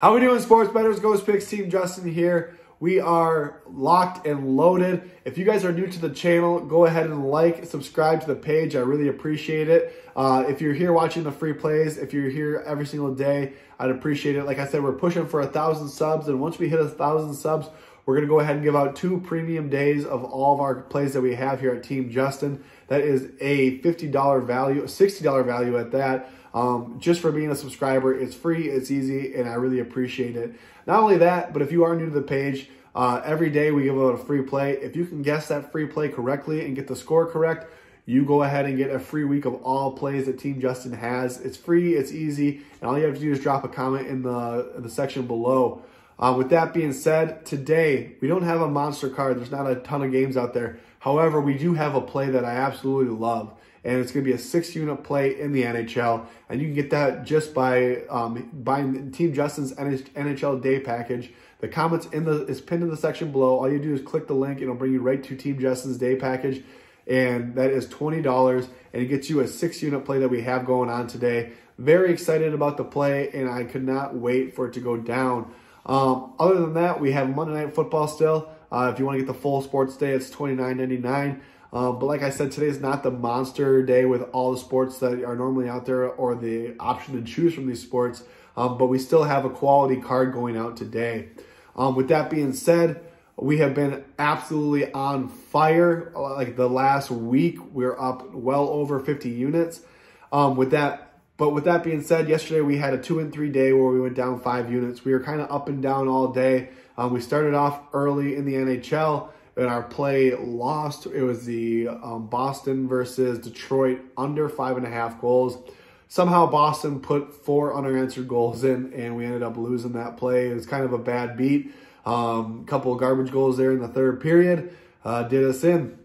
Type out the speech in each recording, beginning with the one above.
How we doing, sports bettors? Ghost Picks team Justin here. We are locked and loaded. If you guys are new to the channel, go ahead and like, subscribe to the page. I really appreciate it. Uh, if you're here watching the free plays, if you're here every single day, I'd appreciate it. Like I said, we're pushing for a thousand subs, and once we hit a thousand subs, we're going to go ahead and give out two premium days of all of our plays that we have here at Team Justin. That is a $50 value, a $60 value at that. Um, just for being a subscriber. It's free, it's easy, and I really appreciate it. Not only that, but if you are new to the page, uh, every day we give out a free play. If you can guess that free play correctly and get the score correct, you go ahead and get a free week of all plays that Team Justin has. It's free, it's easy, and all you have to do is drop a comment in the, in the section below. Uh, with that being said, today we don't have a monster card. There's not a ton of games out there. However, we do have a play that I absolutely love and it's going to be a six unit play in the NHL. And you can get that just by um, buying Team Justin's NHL Day Package. The comments in the is pinned in the section below. All you do is click the link, it'll bring you right to Team Justin's Day Package, and that is twenty dollars, and it gets you a six unit play that we have going on today. Very excited about the play, and I could not wait for it to go down. Um, other than that, we have Monday Night Football still. Uh, if you want to get the full sports day, it's twenty nine ninety nine. Um, but like I said, today is not the monster day with all the sports that are normally out there or the option to choose from these sports. Um, but we still have a quality card going out today. Um, with that being said, we have been absolutely on fire. Like the last week, we're up well over 50 units. Um, with that, but with that being said, yesterday we had a two and three day where we went down five units. We were kind of up and down all day. Um, we started off early in the NHL and our play lost. It was the um, Boston versus Detroit under five and a half goals. Somehow Boston put four unanswered goals in, and we ended up losing that play. It was kind of a bad beat. A um, couple of garbage goals there in the third period uh, did us in.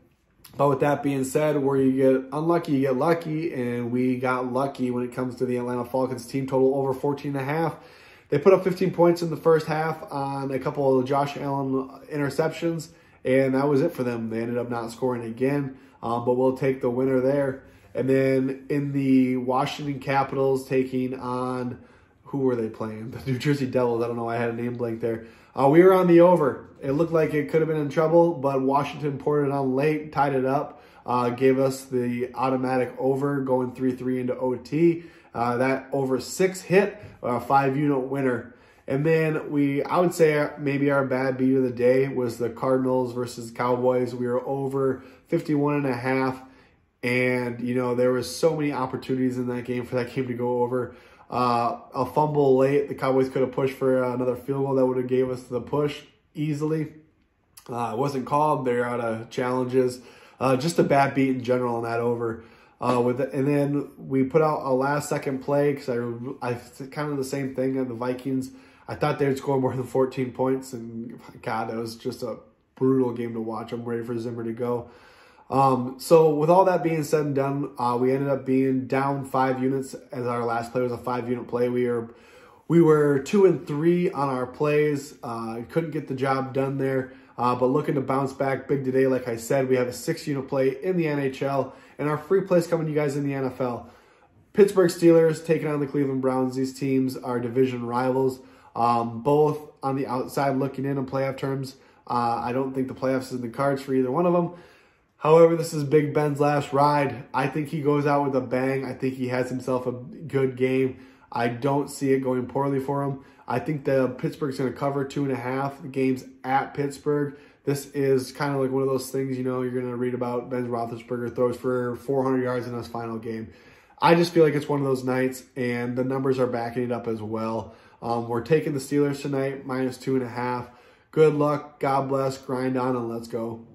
But with that being said, where you get unlucky, you get lucky, and we got lucky when it comes to the Atlanta Falcons team total over 14 and a half. They put up 15 points in the first half on a couple of Josh Allen interceptions. And that was it for them. They ended up not scoring again, um, but we'll take the winner there. And then in the Washington Capitals taking on, who were they playing? The New Jersey Devils. I don't know. Why I had a name blank there. Uh, we were on the over. It looked like it could have been in trouble, but Washington poured it on late, tied it up, uh, gave us the automatic over going 3-3 into OT. Uh, that over six hit, a five unit winner. And then we, I would say maybe our bad beat of the day was the Cardinals versus Cowboys. We were over 51 and a half. And, you know, there was so many opportunities in that game for that game to go over. Uh, a fumble late, the Cowboys could have pushed for another field goal that would have gave us the push easily. Uh, it wasn't called. They're out of challenges. Uh, just a bad beat in general on that over. Uh, with the, and then we put out a last second play because I, I kind of the same thing on the Vikings. I thought they'd score more than 14 points, and God, that was just a brutal game to watch. I'm ready for Zimmer to go. Um, so with all that being said and done, uh, we ended up being down five units as our last play was a five unit play. We were we were two and three on our plays. Uh, couldn't get the job done there. Uh, but looking to bounce back big today, like I said, we have a six unit play in the NHL and our free plays coming to you guys in the NFL. Pittsburgh Steelers taking on the Cleveland Browns. These teams are division rivals. Um, both on the outside looking in in playoff terms. Uh, I don't think the playoffs is in the cards for either one of them. However, this is Big Ben's last ride. I think he goes out with a bang. I think he has himself a good game. I don't see it going poorly for him. I think the Pittsburgh's going to cover two and a half games at Pittsburgh. This is kind of like one of those things, you know, you're going to read about Ben Roethlisberger throws for 400 yards in his final game. I just feel like it's one of those nights, and the numbers are backing it up as well. Um, we're taking the Steelers tonight, minus two and a half. Good luck. God bless. Grind on and let's go.